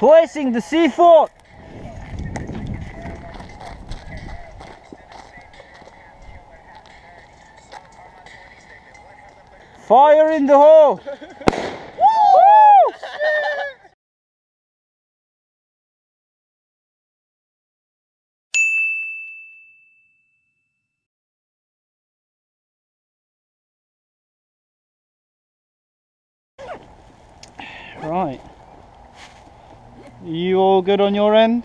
Placing the C4. Fire in the hole. Right. You all good on your end?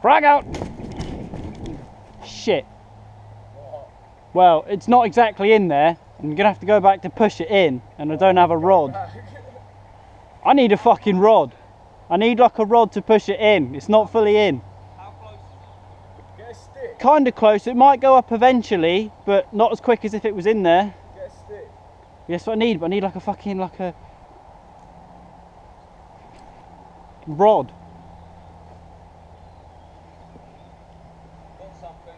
Frag out! Shit. Well, it's not exactly in there. I'm gonna have to go back to push it in, and I don't have a rod. I need a fucking rod. I need like a rod to push it in. It's not fully in. Get a stick. Kind of close. It might go up eventually, but not as quick as if it was in there. Get a. Yes, what I need, but I need like a fucking like a rod. Got something.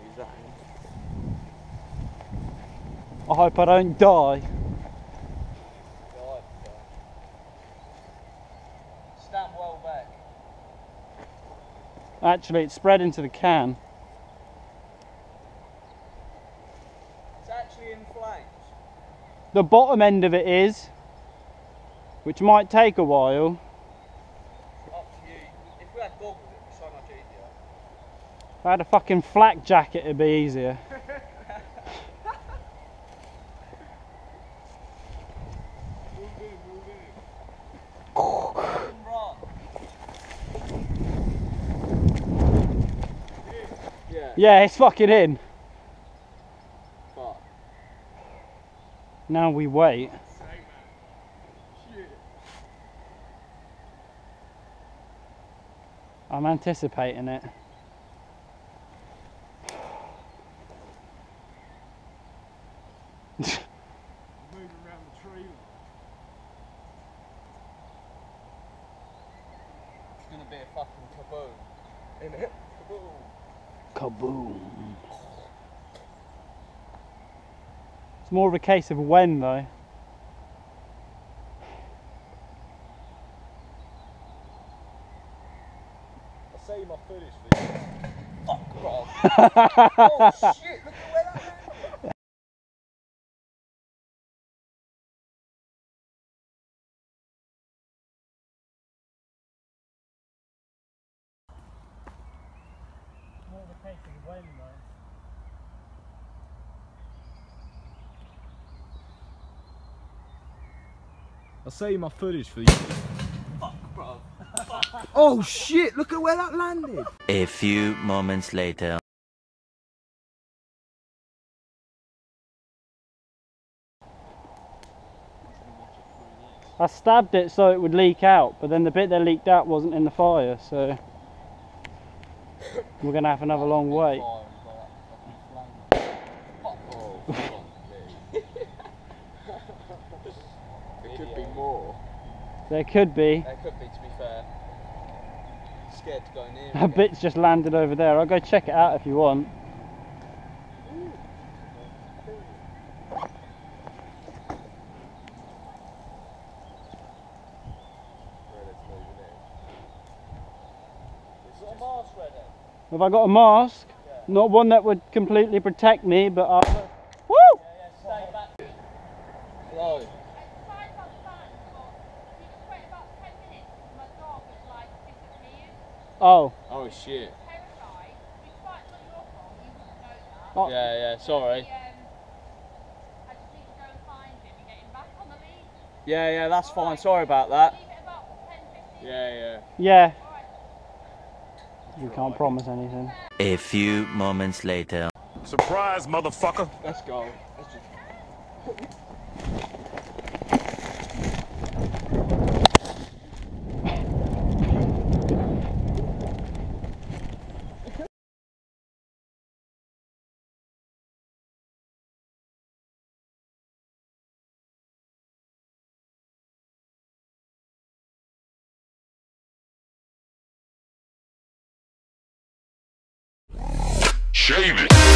Who's that? I hope I don't die. Stand well back. Actually, it's spread into the can. Actually in flames. The bottom end of it is, which might take a while. Up to you. If we had goggles, it'd be so much easier. If I had a fucking flak jacket, it'd be easier. Yeah. Yeah, it's fucking in. But Now we wait. I'm anticipating it. moving around the tree. It's gonna be a fucking kaboom. In it? Kaboom. Kaboom. It's more of a case of when though. I say my footage for you. Oh, Fuck, bro. oh shit, look at where that. More of a case of when though. I'll save you my footage for you. Fuck, bro. oh shit, look at where that landed. A few moments later. I stabbed it so it would leak out, but then the bit that leaked out wasn't in the fire, so we're gonna have another long wait. It could be more. There could be. There could be, to be fair. Scared to go near. A bit's just landed over there. I'll go check it out if you want. Is it a mask ready? Have I got a mask? Not one that would completely protect me, but I. Woo! Yeah, stay back. Hello. Oh. Oh shit. Oh. Yeah, yeah, sorry. Yeah, yeah, that's fine. Sorry about that. Yeah, yeah. Yeah. You can't promise anything. A few moments later. Surprise, motherfucker. Let's go. Let's Shave it.